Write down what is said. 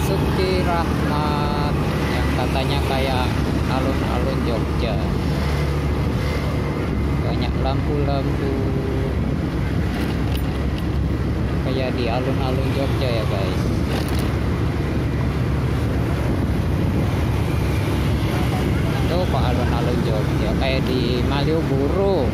Basuki Rahmat yang katanya kayak alun-alun Jogja. Banyak lampu-lampu. Kayak di alun-alun Jogja ya guys. Itu kok alun-alun Jogja? Kayak di Malioboro.